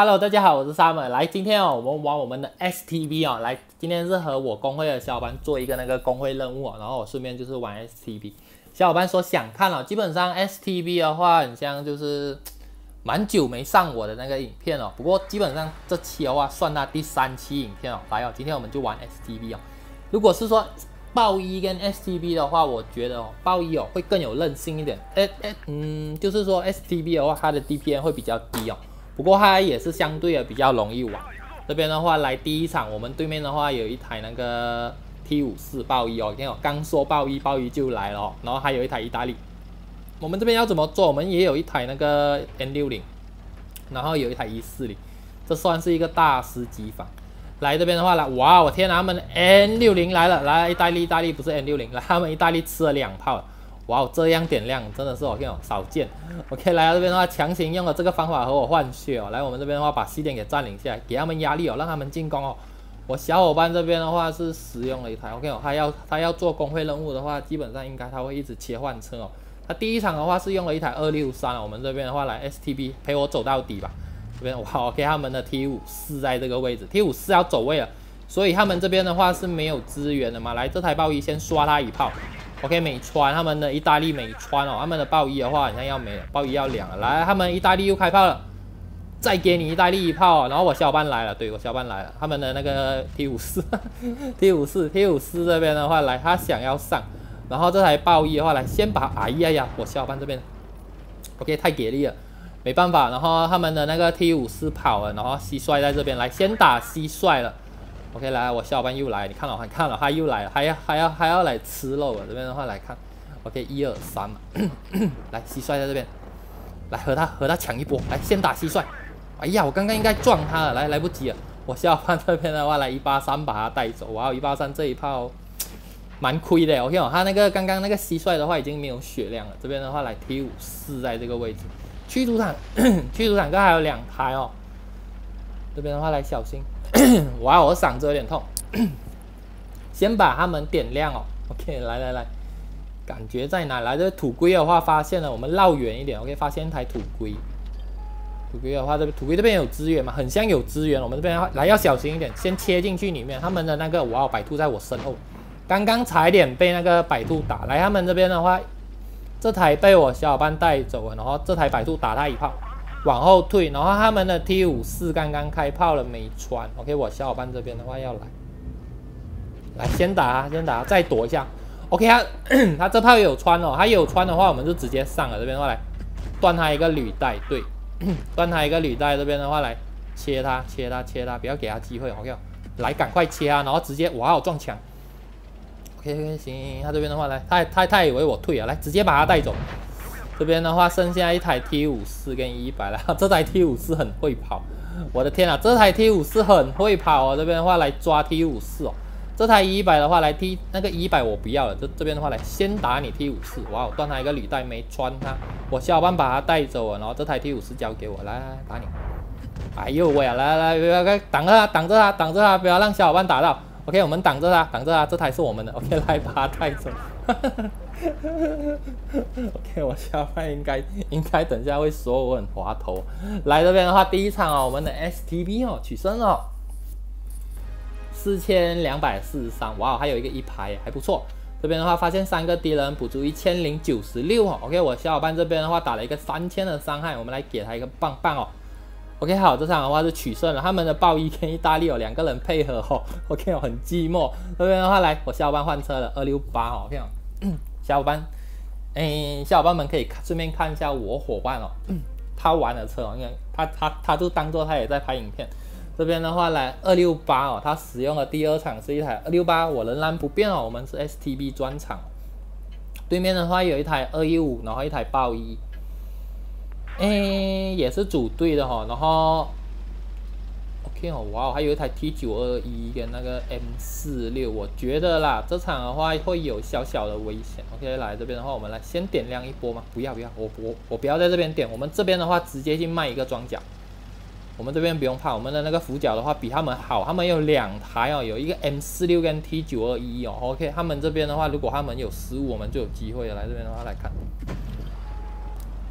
Hello，大家好，我是 Summer。来，今天哦，我们玩我们的 STB 哦。来，今天是和我工会的小伙伴做一个那个工会任务哦，然后我顺便就是玩 STB。小伙伴说想看了，基本上 STB 的话，很像就是蛮久没上我的那个影片哦。不过基本上这期的话，算它第三期影片哦。来哦，今天我们就玩 STB 哦。如果是说豹一跟 STB 的话，我觉得哦，豹一哦会更有韧性一点。哎哎，嗯，就是说 STB 的话，它的 DPM 会比较低哦。不过它也是相对的比较容易玩。这边的话来第一场，我们对面的话有一台那个 T 五四豹一哦，你看我刚说豹一，豹一就来了哦。然后还有一台意大利。我们这边要怎么做？我们也有一台那个 N 六零，然后有一台一四零，这算是一个大师机房。来这边的话来，哇，我天哪，他们 N 六零来了，来意大利，意大利不是 N 六零，来他们意大利吃了两炮了。哇哦，这样点亮真的是我看哦少见。OK，来到这边的话，强行用了这个方法和我换血哦。来我们这边的话，把西点给占领下来，给他们压力哦，让他们进攻哦。我小伙伴这边的话是使用了一台 OK 哦，他要他要做工会任务的话，基本上应该他会一直切换车哦。他第一场的话是用了一台二六三，我们这边的话来 STB 陪我走到底吧。这边哇，OK，他们的 T 五四在这个位置，T 五四要走位了，所以他们这边的话是没有资源的嘛。来，这台豹一先刷他一炮。OK，美川他们的意大利美川哦，他们的豹一的话好像要没了，豹一要两了。来，他们意大利又开炮了，再给你意大利一炮。然后我小班来了，对我小班来了，他们的那个 T 五四，T 五四，T 五四这边的话来，他想要上，然后这台豹一的话来，先把，哎呀呀，我小班这边，OK，太给力了，没办法。然后他们的那个 T 五四跑了，然后蟋蟀在这边来，先打蟋蟀了。OK，来，我小伙伴又来，你看了，你看了，他又来了，还要还要还要来吃肉啊！这边的话来看，OK，一二三 嘛，来，蟋蟀在这边，来和他和他抢一波，来先打蟋蟀。哎呀，我刚刚应该撞他了，来来不及了。我小伙伴这边的话来一八三把他带走，哇，一八三这一炮蛮亏的。OK 哦，他那个刚刚那个蟋蟀的话已经没有血量了。这边的话来 T 五四在这个位置，驱逐坦 驱逐坦克还有两台哦。这边的话来小心。哇，我嗓子有点痛，先把他们点亮哦。OK，来来来，感觉在哪？来这土龟的话，发现了，我们绕远一点。OK，发现一台土龟。土龟的话，这土龟这边有资源嘛？很像有资源。我们这边来要小心一点，先切进去里面。他们的那个哇，百兔在我身后，刚刚踩点被那个百兔打。来，他们这边的话，这台被我小伙伴带走了，然后这台百兔打他一炮。往后退，然后他们的 T 五四刚刚开炮了，没穿。OK，我小伙伴这边的话要来，来先打啊，先打，再躲一下。OK，他 他这炮有穿哦，他有穿的话，我们就直接上了。这边的话来断他一个履带，对，断他一个履带。这边的话来切他，切他，切他，不要给他机会。OK，来赶快切啊，然后直接哇哦撞墙。OK，行行行，他这边的话来，他他他以为我退啊，来直接把他带走。这边的话剩下一台 T 五四跟一百了，这台 T 五四很会跑，我的天啊，这台 T 五四很会跑哦。这边的话来抓 T 五四哦，这台一百的话来 T 那个一百我不要了，这这边的话来先打你 T 五四，哇，断他一个履带没穿他，我小伙伴把他带走了，然后这台 T 五四交给我，来来打你，哎呦喂啊，来来来，不要挡着他，挡着他，挡着他，不要让小伙伴打到，OK，我们挡着他，挡着他，这台是我们的，OK，来把他带走。OK，我下班应该应该等下会说我很滑头。来这边的话，第一场哦，我们的 STB 哦取胜哦，四千两百四十三，哇，还有一个一排还不错。这边的话发现三个敌人，补足一千零九十六哦。OK，我小伙伴这边的话打了一个三千的伤害，我们来给他一个棒棒哦。OK，好，这场的话是取胜了，他们的豹一跟意大利有两个人配合哦。OK，很寂寞。这边的话来，我小伙伴换车了，二六八哦，，OK。小伙伴，哎，小伙伴们可以顺便看一下我伙伴哦，他玩的车哦，因为他他他就当做他也在拍影片。这边的话来二六八哦，他使用的第二场是一台二六八，我仍然不变哦，我们是 STB 专场。对面的话有一台二一五，然后一台豹一，哎，也是组队的哈，然后。天哦，哇，还有一台 T 九二一跟那个 M 四六，我觉得啦，这场的话会有小小的危险。OK，来这边的话，我们来先点亮一波嘛，不要不要，我我我不要在这边点，我们这边的话直接去卖一个装甲。我们这边不用怕，我们的那个俯角的话比他们好，他们有两台哦，有一个 M 四六跟 T 九二一哦。OK，他们这边的话，如果他们有失误，我们就有机会了。来这边的话来看，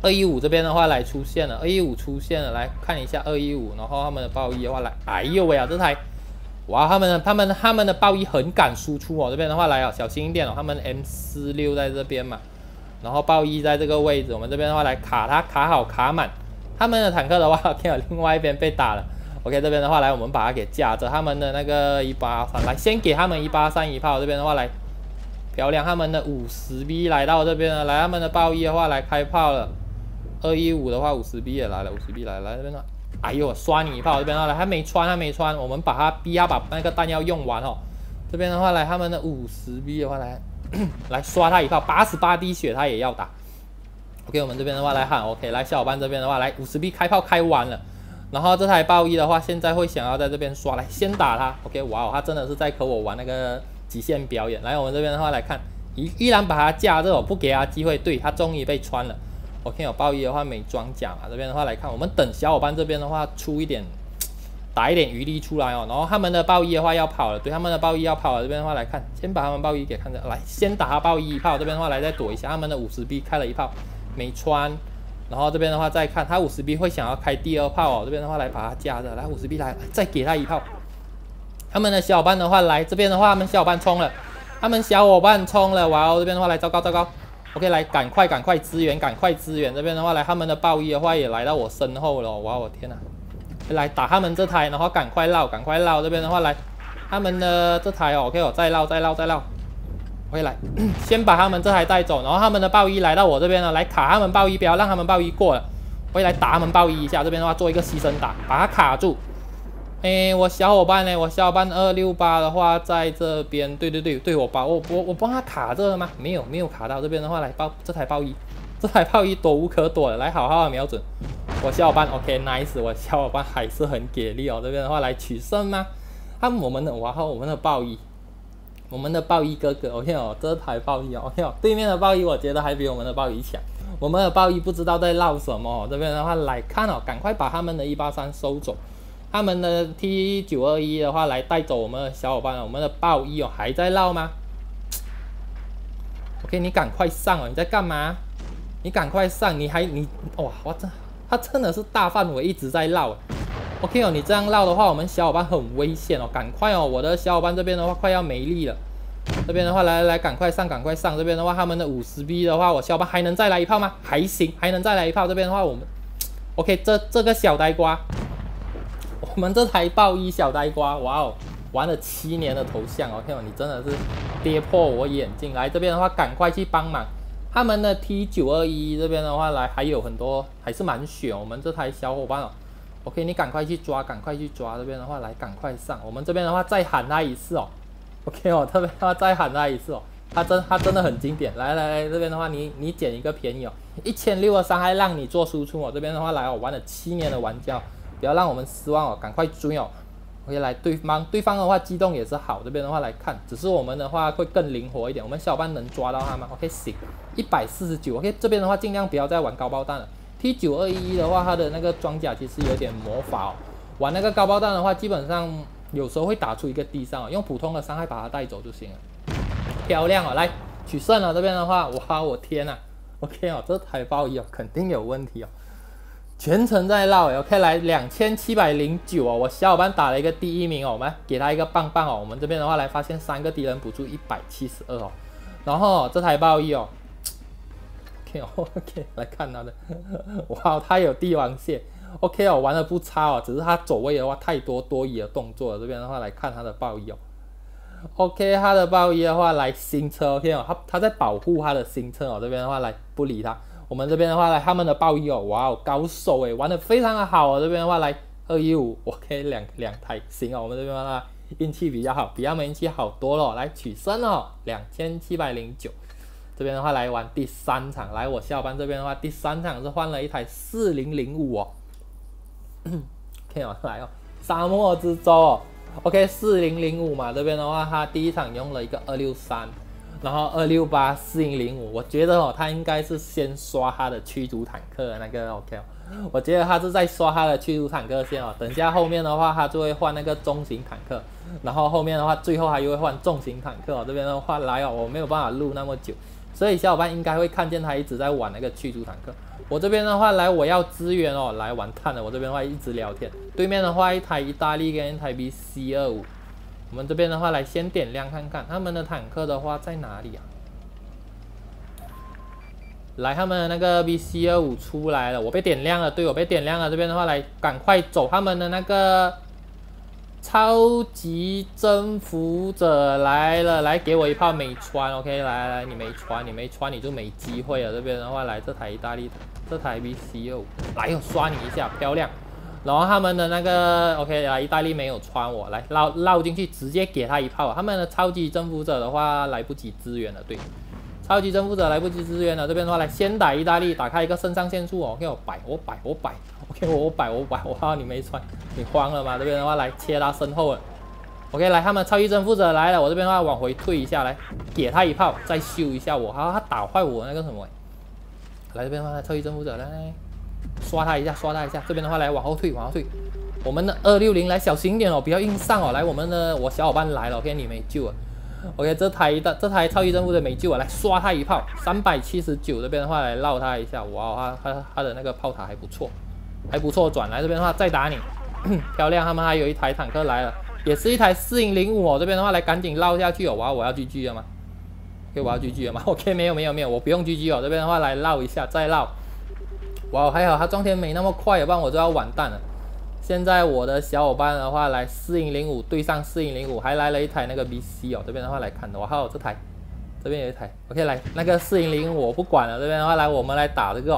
二一五这边的话来出现了，二一五出现了，来看一下二一五，然后他们的豹一的话来，哎呦喂啊，这台，哇，他们的他们他们的豹一很敢输出哦，这边的话来哦，小心一点哦，他们 M 四六在这边嘛，然后豹一在这个位置，我们这边的话来卡它卡好卡满，他们的坦克的话，OK，另外一边被打了，OK，这边的话来，我们把它给架着，他们的那个一八三，来先给他们一八三一炮，这边的话来。漂亮，他们的五十 B 来到这边了，来他们的豹一的话来开炮了，二一五的话五十 B 也来了，五十 B 来来这边了，哎呦，刷你一炮这边来，还没穿还没穿，我们把它逼他把那个弹药用完哦，这边的话来他们的五十 B 的话来 来刷他一炮，八十八滴血他也要打，OK，我们这边的话来喊 OK，来小伙伴这边的话来五十 B 开炮开完了，然后这台豹一的话现在会想要在这边刷来先打他，OK，哇哦，他真的是在和我玩那个。极限表演，来我们这边的话来看，依依然把他架着，不给他机会，对他终于被穿了。OK，有爆衣的话没装甲嘛，这边的话来看，我们等小伙伴这边的话出一点，打一点余力出来哦。然后他们的暴衣的话要跑了，对他们的暴衣要跑了，这边的话来看，先把他们暴衣给看着，来先打他暴衣一炮，这边的话来再躲一下，他们的五十 B 开了一炮没穿，然后这边的话再看他五十 B 会想要开第二炮哦，这边的话来把它架着，来五十 B 来再给他一炮。他们的小伙伴的话来这边的话，他们小伙伴冲了，他们小伙伴冲了，哇哦，这边的话来，糟糕糟糕，OK，来赶快赶快支援，赶快支援，这边的话来，他们的暴衣的话也来到我身后了，哇我天呐，来打他们这台，然后赶快绕，赶快绕，这边的话来，他们的这台，OK，我再绕再绕再绕，回来，先把他们这台带走，然后他们的暴衣来到我这边了，来卡他们暴衣，不要让他们暴衣过了，回来打他们暴衣一下，这边的话做一个牺牲打，把它卡住。哎，我小伙伴呢？我小伙伴二六八的话在这边，对对对对，我把我我我帮他卡这了吗？没有没有卡到这边的话，来爆这台爆一，这台爆一 躲无可躲的，来好好的瞄准我小伙伴，OK，nice，我小伙伴还是很给力哦。这边的话来取胜吗？看我们的哇后我们的爆一，我们的爆一哥哥，OK 哦，这台爆一哦，OK 哦，对面的爆一我觉得还比我们的爆一强，我们的爆一不知道在闹什么。这边的话来看哦，赶快把他们的一八三收走。他们的 T 九二一的话来带走我们的小伙伴，我们的豹一哦还在绕吗？OK，你赶快上哦！你在干嘛？你赶快上！你还你哇！我这他真的是大范围一直在绕。OK 哦，你这样绕的话，我们小伙伴很危险哦！赶快哦，我的小伙伴这边的话快要没力了。这边的话来来来，赶快上，赶快上！这边的话，他们的五十 B 的话，我小伙伴还能再来一炮吗？还行，还能再来一炮。这边的话，我们 OK，这这个小呆瓜。我们这台豹一小呆瓜，哇哦，玩了七年的头像哦，天哦，你真的是跌破我眼镜。来这边的话，赶快去帮忙。他们的 T 九二一这边的话，来还有很多，还是蛮血我们这台小伙伴哦。OK，你赶快去抓，赶快去抓。这边的话，来赶快上。我们这边的话，再喊他一次哦。OK 哦，这边的话再喊他一次哦。他真他真的很经典。来来来，这边的话，你你捡一个便宜哦，一千六的伤害让你做输出哦。这边的话，来我玩了七年的玩家。不要让我们失望哦，赶快追哦！OK，来对方，对方的话机动也是好，这边的话来看，只是我们的话会更灵活一点。我们小伙伴能抓到他吗？OK，行，一百四十九。OK，这边的话尽量不要再玩高爆弹了。T 九二一的话，它的那个装甲其实有点魔法哦。玩那个高爆弹的话，基本上有时候会打出一个地上哦，用普通的伤害把它带走就行了。漂亮哦，来取胜了。这边的话，哇，我天呐 o k 哦，这台爆衣哦，肯定有问题哦。全程在绕，OK，来两千七百零九哦，我小伙伴打了一个第一名哦，我们给他一个棒棒哦。我们这边的话来发现三个敌人补助一百七十二哦，然后这台暴衣哦，OK，OK，来看他的，哇，他有帝王蟹，OK 哦，玩的不差哦，只是他走位的话太多多余的动作了。这边的话来看他的暴衣哦，OK，他的暴衣的话来新车，OK 哦，他他在保护他的新车哦，这边的话来不理他。我们这边的话来，他们的暴衣哦，哇哦，高手诶，玩的非常的好哦。这边的话来二一五，OK，两两台行哦。我们这边的话运气比较好，比他们运气好多了。来取胜哦，两千七百零九。这边的话来玩第三场，来我下班这边的话，第三场是换了一台四零零五哦。OK 哦，来哦，沙漠之舟哦，OK，四零零五嘛，这边的话他第一场用了一个二六三。然后二六八四零零五，我觉得哦，他应该是先刷他的驱逐坦克那个 OK，我觉得他是在刷他的驱逐坦克先哦，等下后面的话他就会换那个中型坦克，然后后面的话最后他又会换重型坦克哦，这边的话来哦，我没有办法录那么久，所以小伙伴应该会看见他一直在玩那个驱逐坦克。我这边的话来，我要支援哦，来完蛋了。我这边的话一直聊天，对面的话一台意大利跟一台 B C 二五。我们这边的话来先点亮看看他们的坦克的话在哪里啊？来，他们的那个 B C 二五出来了，我被点亮了，对我被点亮了。这边的话来，赶快走，他们的那个超级征服者来了，来给我一炮没穿，OK，来来来，你没穿，你没穿你就没机会了。这边的话来，这台意大利。这台 V C 二五来，哟刷你一下，漂亮。然后他们的那个 OK 来，意大利没有穿我，来绕绕进去，直接给他一炮。他们的超级征服者的话来不及支援了，对，超级征服者来不及支援了。这边的话来先打意大利，打开一个肾上腺素哦，OK 我摆我摆我摆，OK 我摆我摆，哇你没穿，你慌了吗？这边的话来切他身后了，OK 来他们超级征服者来了，我这边的话往回退一下来，给他一炮，再修一下我，好他打坏我那个什么。来这边的话，超级征服者来刷他一下，刷他一下。这边的话来往后退，往后退。我们的二六零来小心一点哦，不要硬上哦。来，我们的我小伙伴来了，OK，你没救了。OK，这台的这台超级任务的没救啊，来刷他一炮，三百七十九。这边的话来绕他一下，哇，他他他的那个炮塔还不错，还不错。转来这边的话再打你，漂亮。他们还有一台坦克来了，也是一台四零零五。这边的话来赶紧绕下去哦，哇，我要 GG 了吗？我要狙击了吗？OK，没有没有没有，我不用狙击哦。这边的话来绕一下，再绕。哇，还好他装填没那么快，要不然我就要完蛋了。现在我的小伙伴的话来四零零五对上四零零五，还来了一台那个 BC 哦。这边的话来看的话，还有这台，这边有一台。OK，来那个四零零五我不管了。这边的话来，我们来打这个，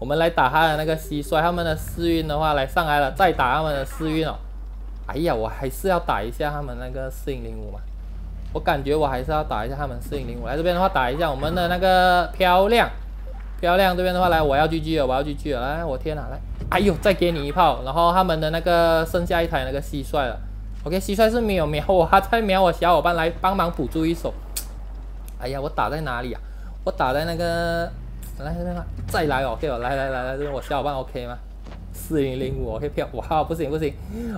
我们来打他的那个蟋蟀。他们的四运的话来上来了，再打他们的四运哦。哎呀，我还是要打一下他们那个四零零五嘛。我感觉我还是要打一下他们四零零五，来这边的话打一下我们的那个漂亮，漂亮这边的话来，我要 GG 了，我要 GG 了，来，我天哪，来，哎呦，再给你一炮，然后他们的那个剩下一台那个蟋蟀了，OK，蟋蟀是没有瞄我，他在瞄我小伙伴来帮忙补助一手，哎呀，我打在哪里啊？我打在那个，来这边再来哦，OK，来来来来，这边我小伙伴 OK 吗？四零零五，OK 票，哇，不行不行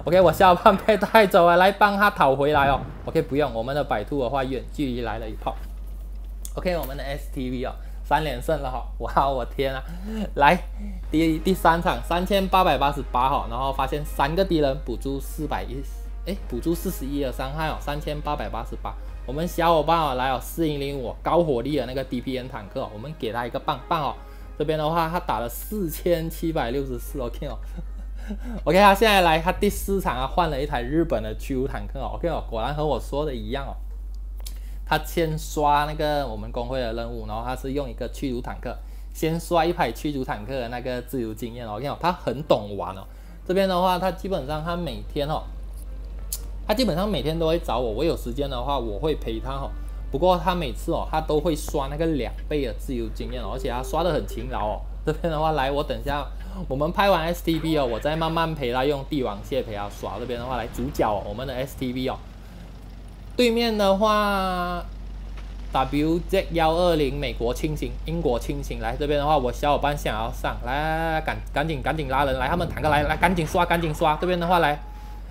，OK 我小伙伴被带走了，来帮他讨回来哦，OK 不用，我们的百兔的话远距离来了一炮，OK 我们的 STV 哦，三连胜了哈，哇我天啊，来第第三场三千八百八十八哈，然后发现三个敌人补助四百一，哎补助四十一的伤害哦，三千八百八十八，我们小伙伴哦来哦四零零五高火力的那个 DPN 坦克，我们给他一个棒棒哦。这边的话，他打了四千七百六十四，OK 哦，OK，他现在来，他第四场啊换了一台日本的驱逐坦克，OK 哦，果然和我说的一样哦，他先刷那个我们工会的任务，然后他是用一个驱逐坦克，先刷一排驱逐坦克的那个自由经验，OK 哦，他很懂玩哦。这边的话，他基本上他每天哦，他基本上每天都会找我，我有时间的话我会陪他哦。不过他每次哦，他都会刷那个两倍的自由经验哦，而且他刷的很勤劳哦。这边的话，来我等下我们拍完 STB 哦，我再慢慢陪他用帝王蟹陪他刷。这边的话，来主角我们的 STB 哦，对面的话 WZ 幺二零美国轻型，英国轻型。来这边的话，我小伙伴想要上来来来，赶赶紧赶紧拉人来，他们坦克来来赶紧刷赶紧刷。这边的话来。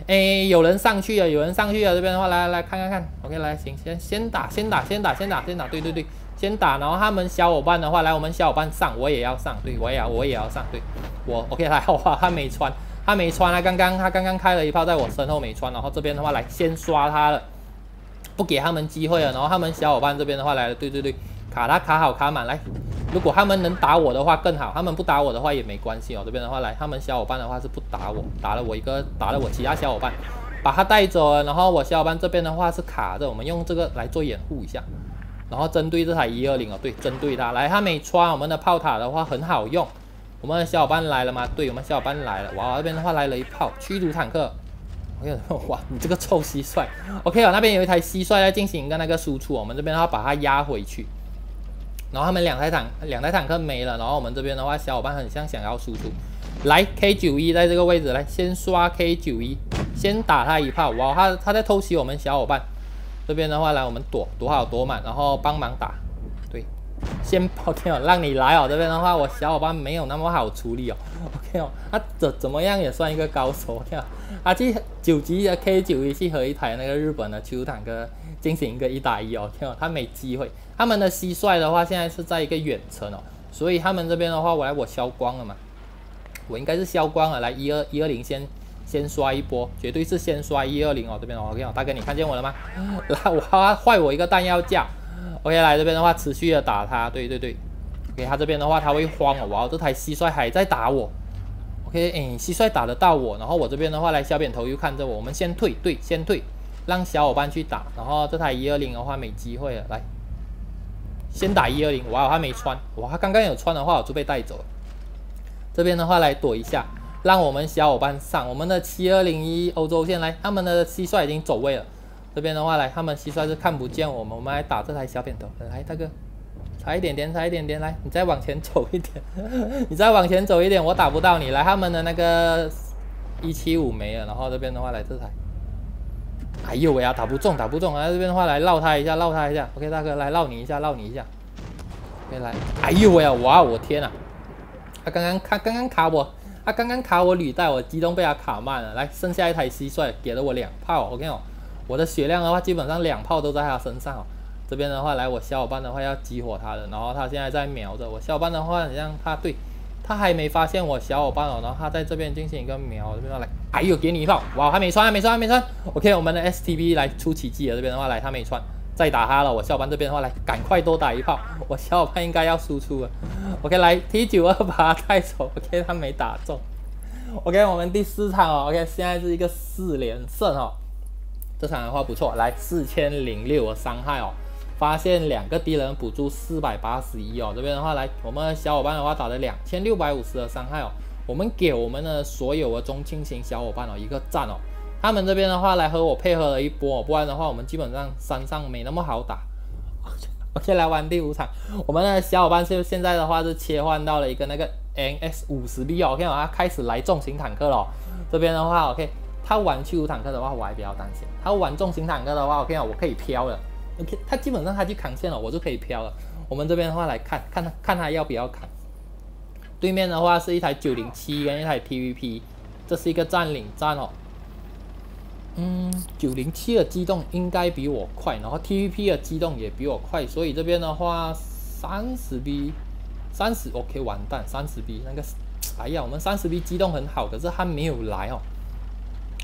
哎，有人上去了，有人上去了。这边的话，来来看看看，OK，来，行，先先打，先打，先打，先打，先打，对对对，先打。然后他们小伙伴的话，来，我们小伙伴上，我也要上，对我也要，我也要上，对我 OK，来，我，他没穿，他没穿啊，刚刚他刚刚开了一炮在我身后没穿。然后这边的话，来先刷他了，不给他们机会了。然后他们小伙伴这边的话来了，对对对，卡他卡好卡满来。如果他们能打我的话更好，他们不打我的话也没关系哦。这边的话来，他们小伙伴的话是不打我，打了我一个，打了我其他小伙伴，把他带走了。然后我小伙伴这边的话是卡着，我们用这个来做掩护一下。然后针对这台一二零哦，对，针对他来，他没穿我们的炮塔的话很好用。我们的小伙伴来了吗？对，我们小伙伴来了。哇，这边的话来了一炮驱逐坦克。OK，哇，你这个臭蟋蟀。OK 啊，那边有一台蟋蟀在进行一个那个输出，我们这边的话把它压回去。然后他们两台坦两台坦克没了，然后我们这边的话，小伙伴很像想要输出，来 K 九一在这个位置，来先刷 K 九一，先打他一炮，哇，他他在偷袭我们小伙伴，这边的话来我们躲躲好躲满，然后帮忙打，对，先抱歉哦，让你来哦，这边的话我小伙伴没有那么好处理哦。，OK 哦，他怎怎么样也算一个高手，OK 啊，他去九级的 K 九一去和一台那个日本的驱逐坦克进行一个一打一哦，天哦，他没机会。他们的蟋蟀的话，现在是在一个远程哦，所以他们这边的话，我来我消光了嘛，我应该是消光了，来一二一二零先先刷一波，绝对是先刷一二零哦，这边哦，OK 哦，大哥你看见我了吗？来，我他坏我一个弹药架，OK 来这边的话持续的打他，对对对，OK 他这边的话他会慌哦，哇，这台蟋蟀还在打我。，OK 哎，蟋蟀打得到我，然后我这边的话来小扁头又看着我，我们先退，对，先退，让小伙伴去打，然后这台一二零的话没机会了，来。先打一二零，哇，他没穿，哇，他刚刚有穿的话，我就被带走了。这边的话来躲一下，让我们小伙伴上我们的七二零一欧洲线来，他们的蟋蟀已经走位了。这边的话来，他们蟋蟀是看不见我们，我们来打这台小扁头。来，大哥，差一点点，差一点点，来，你再往前走一点，你再往前走一点，我打不到你。来，他们的那个一七五没了，然后这边的话来这台。哎呦喂啊，打不中，打不中！来这边的话，来绕他一下，绕他一下。OK，大哥，来绕你一下，绕你一下。OK，来。哎呦喂啊，哇，我天啊！他刚刚，他刚刚卡我，他刚刚卡我履带，我机动被他卡慢了。来，剩下一台蟋蟀，给了我两炮。OK 哦，我的血量的话，基本上两炮都在他身上哦。这边的话，来，我小伙伴的话要激活他的，然后他现在在瞄着我。小伙伴的话，你像他对。他还没发现我小伙伴哦，然后他在这边进行一个瞄，这边来，哎呦，给你一炮，哇，还没穿，还没穿，还没穿，OK，我们的 STB 来出奇迹了，这边的话来，他没穿，再打他了，我小伙伴这边的话来，赶快多打一炮，我小伙伴应该要输出了，OK，来 T 九二把他带走，OK，他没打中，OK，我们第四场哦，OK，现在是一个四连胜哦，这场的话不错，来四千零六的伤害哦。发现两个敌人补助四百八十一哦，这边的话来，我们小伙伴的话打了两千六百五十的伤害哦，我们给我们的所有的中轻型小伙伴哦一个赞哦，他们这边的话来和我配合了一波哦，不然的话我们基本上山上没那么好打。我先来玩第五场，我们的小伙伴是现在的话是切换到了一个那个 NS 五十 B 哦，OK 他开始来重型坦克了，这边的话 OK，他玩去五坦克的话我还比较担心，他玩重型坦克的话 OK，我可以飘了。OK，他基本上他去扛线了，我就可以飘了。我们这边的话来看看他看他要不要扛。对面的话是一台九零七跟一台 TVP，这是一个占领战哦。嗯，九零七的机动应该比我快，然后 TVP 的机动也比我快，所以这边的话三十 B，三十 OK 完蛋，三十 B 那个，哎呀，我们三十 B 机动很好，可是他没有来哦。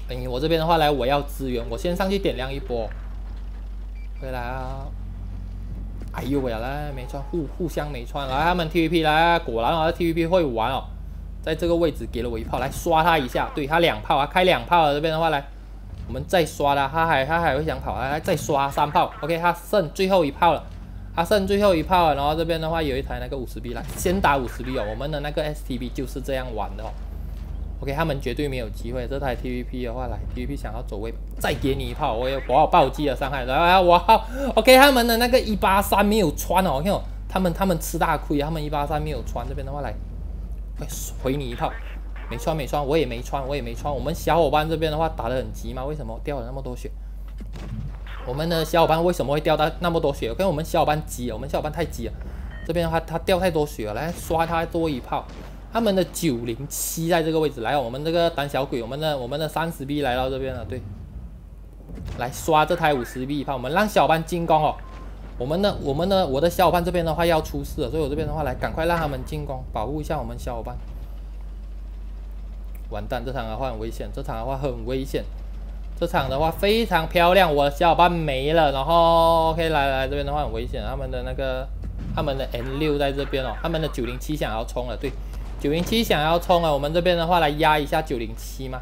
哎，我这边的话来，我要支援，我先上去点亮一波。回来啊！哎呦喂，来没穿，互互相没穿，来他们 TVP 来，果然啊 TVP 会玩哦，在这个位置给了我一炮，来刷他一下，对他两炮啊，开两炮了这边的话来，我们再刷他，他还他还会想跑，来再刷三炮，OK，他剩最后一炮了，他剩最后一炮了，然后这边的话有一台那个五十 B 来，先打五十 B 哦，我们的那个 STB 就是这样玩的哦。OK，他们绝对没有机会。这台 TVP 的话，来 TVP 想要走位，再给你一炮，我也我有暴击的伤害。来，我好 OK，他们的那个一八三没有穿哦，看哦，他们他们吃大亏，他们一八三没有穿。这边的话来，回你一炮，没穿没穿，我也没穿，我也没穿。我们小伙伴这边的话打得很急嘛？为什么掉了那么多血？我们的小伙伴为什么会掉到那么多血？跟我们小伙伴急，我们小伙伴太急了。这边的话他掉太多血了，来刷他多一炮。他们的九零七在这个位置，来，我们这个胆小鬼，我们的我们的三十 B 来到这边了，对，来刷这台五十 B 怕，我们让小伙伴进攻哦。我们的我们的我的小伙伴这边的话要出事了，所以我这边的话来赶快让他们进攻，保护一下我们小伙伴。完蛋，这场的话很危险，这场的话很危险，这场的话非常漂亮，我的小伙伴没了，然后 OK 来来这边的话很危险，他们的那个他们的 N 六在这边哦，他们的九零七想要冲了，对。九零七想要冲啊，我们这边的话来压一下九零七嘛。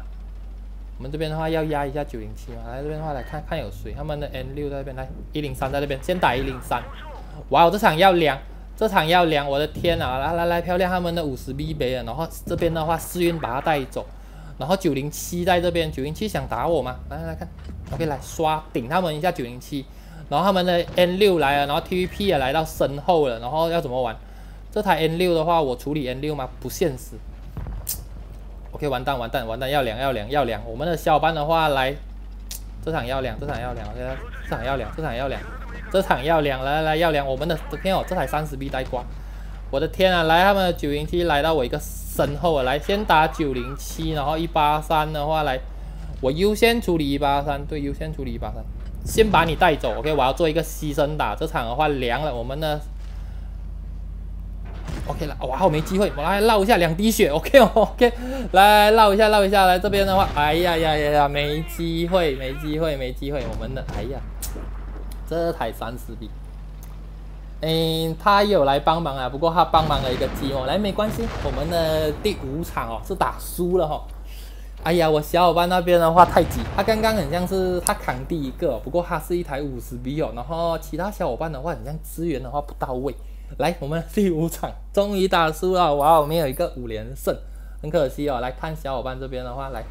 我们这边的话要压一下九零七嘛。来这边的话来看看有谁，他们的 N 六在这边，来一零三在这边，先打一零三。哇，这场要凉，这场要凉，我的天啊！来来来，漂亮，他们的五十 B 杯啊。然后这边的话试运把他带走，然后九零七在这边，九零七想打我吗？来来看，OK 来刷顶他们一下九零七，然后他们的 N 六来了，然后 TVP 也来到身后了，然后要怎么玩？这台 N 六的话，我处理 N 六吗？不现实。OK，完蛋完蛋完蛋，要凉要凉要凉。我们的小伙伴的话来，这场要凉，这场要凉这场要凉，这场要凉，这场要凉，来来来要凉。我们的天哦，这台三十 B 带挂，我的天啊！来，他们的九零七来到我一个身后啊，来先打九零七，然后一八三的话来，我优先处理一八三，对，优先处理一八三。先把你带走。OK，我要做一个牺牲打，这场的话凉了，我们的。OK 了，哇，我没机会，我来绕一下两滴血，OK OK，来绕一下绕一下，来这边的话，哎呀呀呀呀，没机会没机会没机会，我们的，哎呀，这台三十 B，嗯，他有来帮忙啊，不过他帮忙了一个鸡哦，来没关系，我们的第五场哦是打输了哈，哎呀，我小伙伴那边的话太急，他刚刚很像是他扛第一个，不过他是一台五十 B 哦，然后其他小伙伴的话很像资源的话不到位。来，我们第五场终于打输了，哇，我们有一个五连胜，很可惜哦。来看小伙伴这边的话，来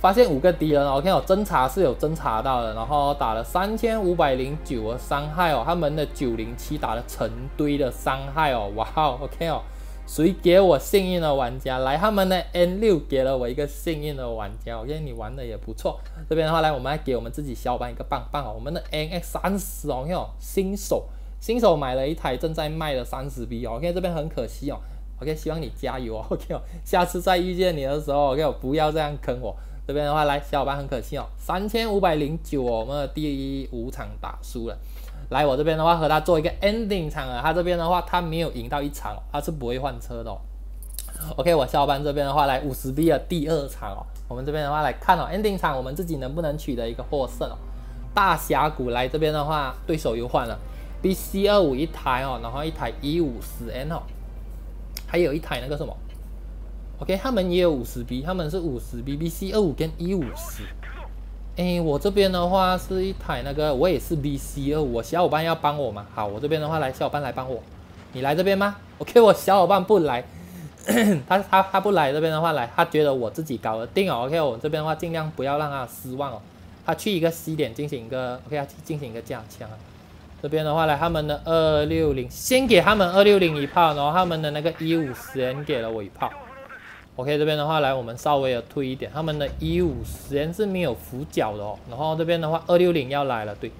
发现五个敌人，OK 哦，侦查是有侦查到的，然后打了三千五百零九的伤害哦，他们的九零七打了成堆的伤害哦，哇哦，OK 哦，谁给我幸运的玩家？来，他们的 N 六给了我一个幸运的玩家，OK，你玩的也不错。这边的话，来，我们来给我们自己小伙伴一个棒棒哦，我们的 NX 三十哦，看哦，新手。新手买了一台正在卖的三十 B 哦，OK 这边很可惜哦，OK 希望你加油哦，OK，下次再遇见你的时候，OK 不要这样坑我。这边的话来，小伙伴很可惜哦，三千五百零九哦，我们的第五场打输了。来我这边的话和他做一个 ending 场啊，他这边的话他没有赢到一场，他是不会换车的。OK 我小伙伴这边的话来五十 B 的第二场哦，我们这边的话来看哦 ending 场我们自己能不能取得一个获胜哦。大峡谷来这边的话，对手又换了。B C 二五一台哦，然后一台一五十 N 哦，还有一台那个什么，OK，他们也有五十 B，他们是五十 B B C 二五跟一五十。哎，我这边的话是一台那个，我也是 B C 二五，小伙伴要帮我吗？好，我这边的话来，小伙伴来帮我，你来这边吗？OK，我小伙伴不来，他他他不来这边的话来，他觉得我自己搞得定哦。OK，我这边的话尽量不要让他失望哦，他去一个 C 点进行一个 OK，他去进行一个架枪。这边的话来，他们的二六零先给他们二六零一炮，然后他们的那个一五十 N 给了我一炮。OK，这边的话来，我们稍微的推一点，他们的一五十 N 是没有俯角的哦。然后这边的话，二六零要来了，对，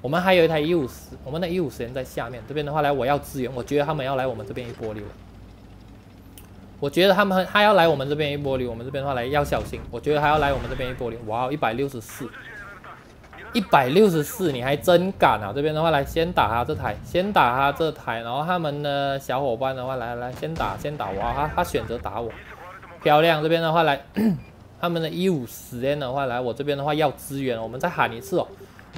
我们还有一台一五十，我们的一五十人在下面。这边的话来，我要支援，我觉得他们要来我们这边一波流。我觉得他们他要来我们这边一波流，我们这边的话来要小心。我觉得还要来我们这边一波流。哇，一百六十四。一百六十四，你还真敢啊！这边的话来，先打他这台，先打他这台，然后他们的小伙伴的话来来，先打先打，哇，他他选择打我，漂亮！这边的话来，他们的一五十 N 的话来，我这边的话要支援，我们再喊一次哦。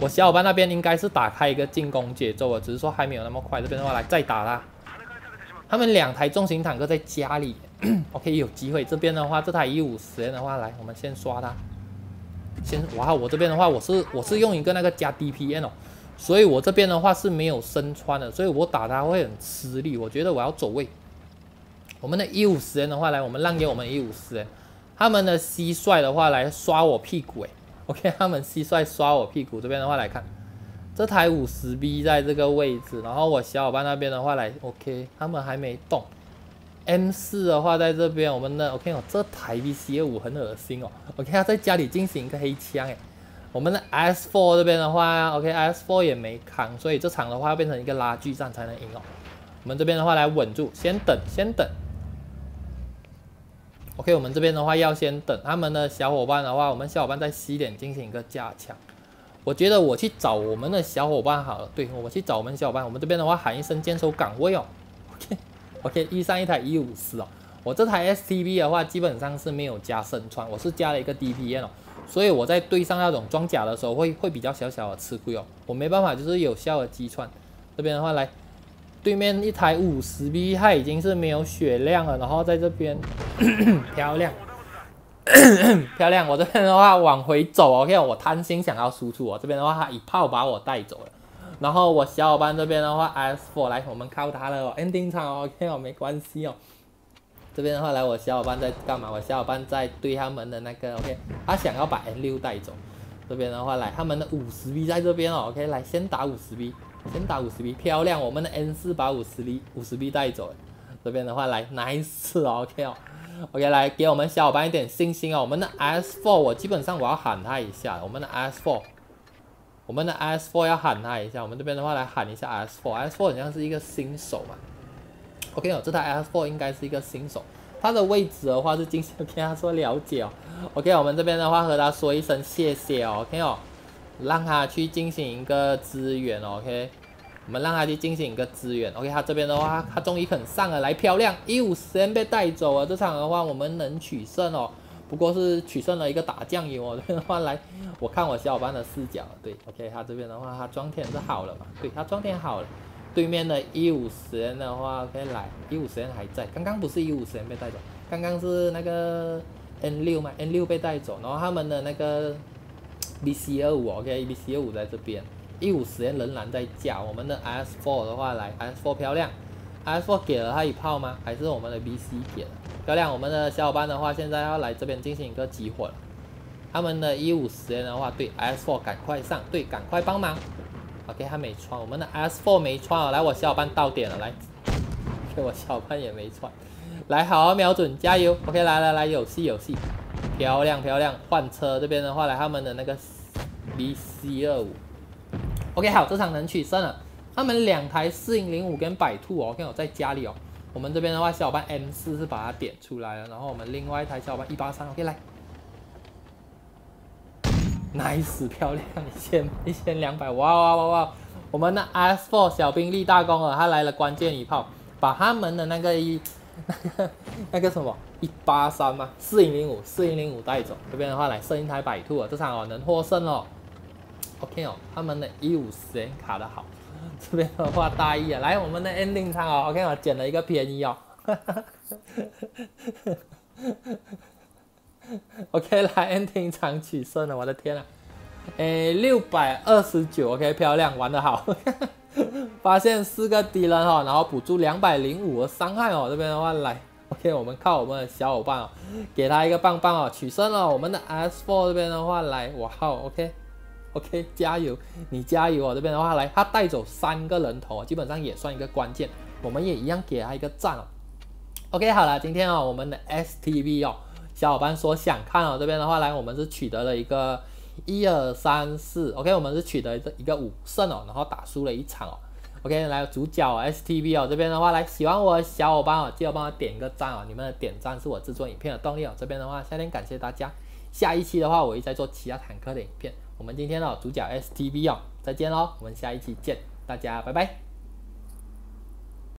我小伙伴那边应该是打开一个进攻节奏了，只是说还没有那么快。这边的话来再打他，他们两台重型坦克在家里，OK 有机会。这边的话，这台一五十 N 的话来，我们先刷他。先哇，我这边的话，我是我是用一个那个加 DPN 哦，所以我这边的话是没有身穿的，所以我打他会很吃力。我觉得我要走位。我们的一五十人的话，来，我们让给我们一五十人。他们的蟋蟀的话来刷我屁股哎，OK，他们蟋蟀刷我屁股。这边的话来看，这台五十 B 在这个位置，然后我小伙伴那边的话来，OK，他们还没动。M 四的话在这边，我们的 OK 哦，这台 VC 二五很恶心哦。OK，他在家里进行一个黑枪哎。我们的 S four 这边的话，OK，S four 也没扛，所以这场的话要变成一个拉锯战才能赢哦。我们这边的话来稳住，先等，先等。OK，我们这边的话要先等他们的小伙伴的话，我们小伙伴在 C 点进行一个加强。我觉得我去找我们的小伙伴好了，对我去找我们小伙伴，我们这边的话喊一声坚守岗位哦。OK。OK，一上一台一五四哦，我这台 STB 的话基本上是没有加身穿，我是加了一个 DPN 哦，所以我在对上那种装甲的时候会会比较小小的吃亏哦，我没办法就是有效的击穿。这边的话来，对面一台五十 B 它已经是没有血量了，然后在这边 漂亮。漂亮，我这边的话往回走，OK，我贪心想要输出，我这边的话它一炮把我带走了。然后我小伙伴这边的话，S4 来，我们靠他了哦，ending 场 OK 哦，没关系哦。这边的话来，我小伙伴在干嘛？我小伙伴在对他们的那个 OK，他想要把 N6 带走。这边的话来，他们的五十 B 在这边哦，OK，来先打五十 B，先打五十 B，漂亮，我们的 N4 把五十 B 五十 B 带走。这边的话来，nice 哦 OK 哦，OK 来给我们小伙伴一点信心哦。我们的 S4 我基本上我要喊他一下，我们的 S4。我们的 S4 要喊他一下，我们这边的话来喊一下 S4，S4 好像是一个新手嘛。OK 哦，这台 S4 应该是一个新手，他的位置的话是进行跟他说了解哦。OK，我们这边的话和他说一声谢谢哦。OK 哦，让他去进行一个支援哦，OK，我们让他去进行一个支援，OK，他这边的话，他终于肯上了，来漂亮，一五时间被带走了，这场的话我们能取胜哦，不过是取胜了一个打酱油哦，这边的话来，我看我小伙伴的视角，对，OK，他这边的话他装填是好了嘛，对他装填好了。对面的一五十人的话可以来，一五十人还在，刚刚不是一五十人被带走，刚刚是那个 N 六嘛，N 六被带走，然后他们的那个 BC 二五，OK，BC 二五在这边，一五十人仍然在架，我们的 S four 的话来，S four 漂亮，S four 给了他一炮吗？还是我们的 BC 给了？漂亮，我们的小伙伴的话现在要来这边进行一个集火了，他们的一五十人的话，对 S four 赶快上，对，赶快帮忙。OK，他没穿，我们的 S4 没穿哦。来，我小伙伴到点了，来，给 我小伙伴也没穿，来，好好瞄准，加油。OK，来来来，有戏有戏，漂亮漂亮。换车这边的话，来他们的那个 BC25。OK，好，这场能取胜了。他们两台四零零五跟百兔哦，看我在家里哦。我们这边的话，小伙伴 M4 是把它点出来了，然后我们另外一台小伙伴 183，OK，来。nice 漂亮，一千一千两百，哇哇哇哇！我们的 S four 小兵立大功了，他来了关键一炮，把他们的那个一那个 那个什么一八三嘛，四零零五四零零五带走。这边的话来剩一台百兔啊，这场哦能获胜哦。OK 哦，他们的一五十卡的好，这边的话大意啊，来我们的 ending 仓哦，OK 我，捡了一个便宜哦。哈哈哈 OK，来 ending 场取胜了，我的天啊！诶，六百二十九，OK，漂亮，玩得好，发现四个敌人哈，然后补助两百零五的伤害哦，这边的话来，OK，我们靠我们的小伙伴哦，给他一个棒棒哦，取胜了，我们的 S4 这边的话来，哇靠 OK，加油，你加油。哦，这边的话来，他带走三个人头，基本上也算一个关键，我们也一样给他一个赞哦，OK，好了，今天哦，我们的 STV 哦。小伙伴说想看哦，这边的话来，我们是取得了一个一二三四，OK，我们是取得一个五胜哦，然后打输了一场哦，OK，来主角 STV 哦，这边的话来，喜欢我的小伙伴哦，记得帮我点一个赞哦，你们的点赞是我制作影片的动力哦，这边的话，夏天感谢大家，下一期的话我会再做其他坦克的影片，我们今天的主角 STV 哦，再见喽，我们下一期见，大家拜拜。